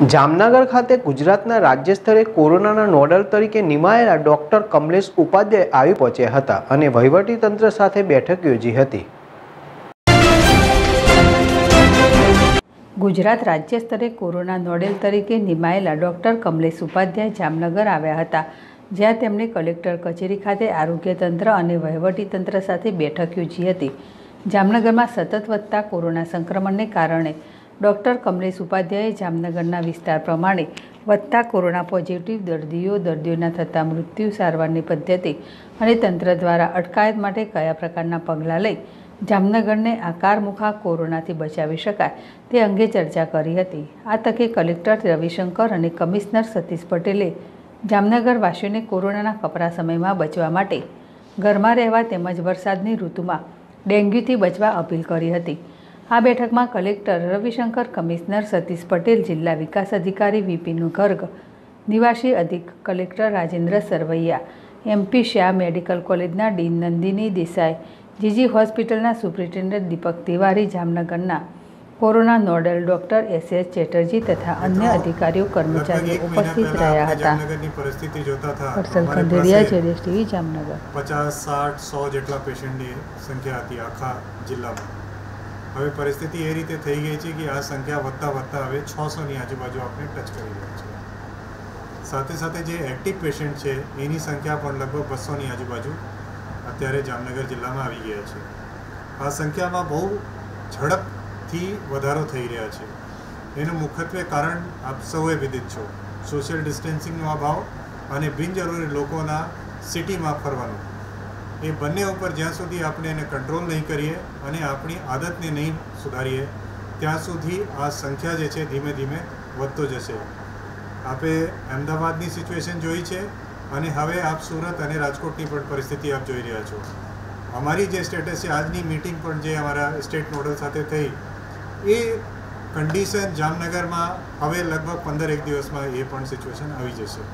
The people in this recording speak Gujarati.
જામનગર ખાતે ગુજરાતના રાજ્ય સ્તરે કોરોનાના નોડલ તરીકે નિમાયેલા ડોક્ટર કમલેશ ઉપાધ્યાય આવી પહોંચ્યા હતા અને વહીવટીતંત્ર સાથે બેઠક યોજી હતી. ગુજરાત રાજ્ય સ્તરે કોરોના નોડેલ તરીકે નિમાયેલા ડોક્ટર કમલેશ ઉપાધ્યાય જામનગર આવ્યા હતા, જ્યાં તેમણે કલેક્ટર કચેરી ખાતે આરોગ્ય તંત્ર અને વહીવટીતંત્ર સાથે બેઠક યોજી હતી. જામનગરમાં સતત વધતા કોરોના સંક્રમણને કારણે ડોક્ટર કમલેશ ઉપાધ્યાયે જામનગરના વિસ્તાર પ્રમાણે વધતા કોરોના પોઝિટિવ દર્દીઓ, દર્દીઓના થતા મૃત્યુ સારવારની પદ્ધતિ અને તંત્ર દ્વારા અટકાયત માટે કયા પ્રકારના પગલાં લઈ જામનગરને આકારમુખા કોરોનાથી બચાવી શકાય તે અંગે ચર્ચા કરી હતી. આ તકે કલેક્ટર રવિશંકર અને કમિશનર સતીશ પટેલે જામનગરવાસીઓને કોરોનાના કપરા સમયમાં બચવા માટે ઘરમાં રહેવા તેમજ વરસાદની ઋતુમાં ડેન્ગ્યુથી બચવા અપીલ કરી હતી. આ બેઠકમાં કલેક્ટર રવિશંકર કમિશનર સતીશ પટેલ જિલ્લા વિકાસ અધિકારી વિપિન ગર્ગ નિવાસી અધિક collector Rajendra Sarvaiya MP Shah medical કોલેજના ડીન નંદિની દેસાઈ જીજી હોસ્પિટલના સુપ્રિન્ટેન્ડન્ટ દીપક તિવારી જામનગરના corona nodal doctor S S Chatterjee તથા અન્ય અધિકારીઓ કર્મચારીઓ ઉપસ્થિત રહ્યા હતા. જામનગરની પરિસ્થિતિ જોતા હતા. હર્ષલ ખંડેરિયા જેડેશ ટીવી જામનગર. પચાસ સાઠ સો જેટલા પેશન્ટની સંખ્યા હતી આખા જિલ્લામાં. હવે પરિસ્થિતિ એ રીતે થઈ ગઈ છે કે આ સંખ્યા વધતા વધતા હવે છસોની આજુબાજુ આપણે ટચ કરી રહ્યા છે સાથે સાથે જે એક્ટિવ પેશન્ટ છે, એની સંખ્યા પણ લગભગ બસોની આજુબાજુ અત્યારે જામનગર જિલ્લામાં આવી ગયા છે. આ સંખ્યામાં બહુ ઝડપથી વધારો થઈ રહ્યા છે. એનું મુખ્યત્વે કારણ આપ સૌએ વિદિત છો. સોશિયલ ડિસ્ટન્સિંગનો અભાવ અને બિનજરૂરી લોકોના સિટીમાં ફરવાનું. એ બંને ઉપર જ્યાં સુધી આપણે એને કંટ્રોલ નહીં કરીએ અને આપણી આદતને નહીં સુધારીએ, ત્યાં સુધી આ સંખ્યા જે છે ધીમે ધીમે વધતો જશે. આપે અમદાવાદની સિચ્યુએશન જોઈ છે અને હવે આપ સુરત અને રાજકોટની પણ પરિસ્થિતિ આપ જોઈ રહ્યા છો. અમારી જે સ્ટેટસ છે, આજની મિટિંગ પણ જે અમારા સ્ટેટ નોડલ સાથે થઈ, એ કન્ડિશન જામનગરમાં હવે લગભગ પંદર એક દિવસમાં એ પણ સિચ્યુએશન આવી જશે.